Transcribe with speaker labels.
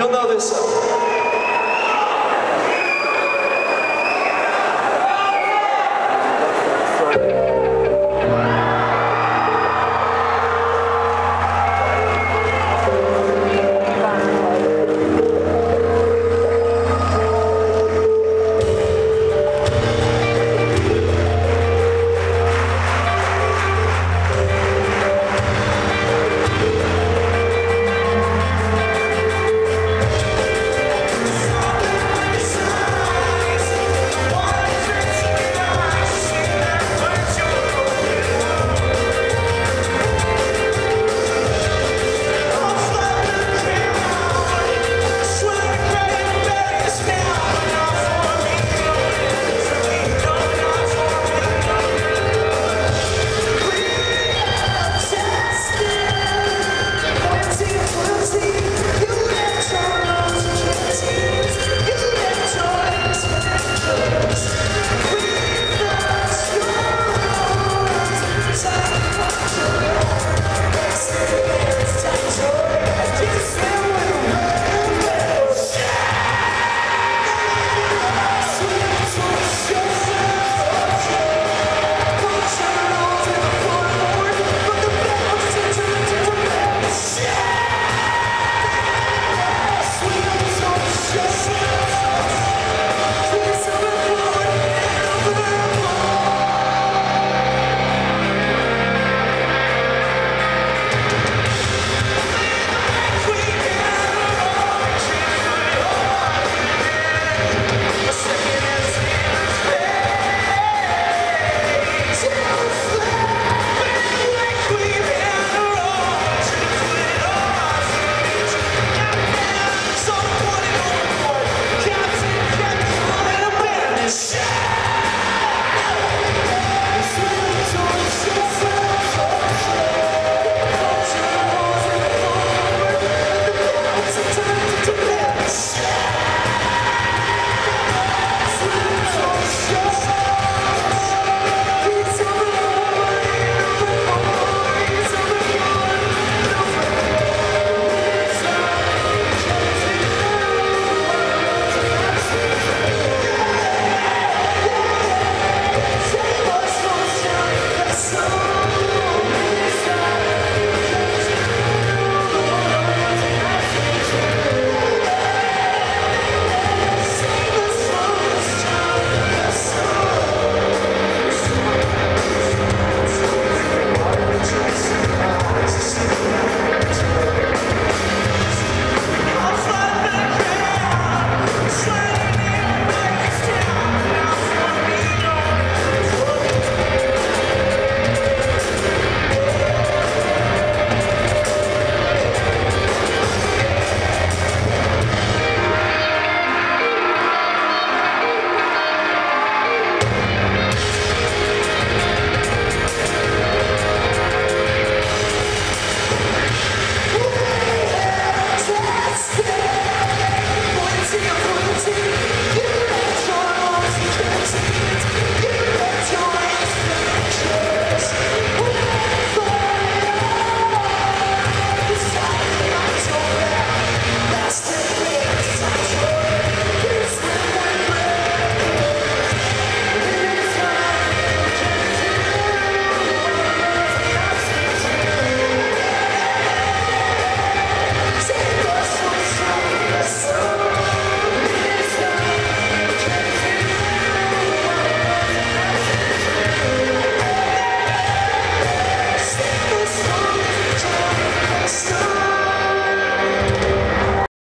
Speaker 1: You'll know this song.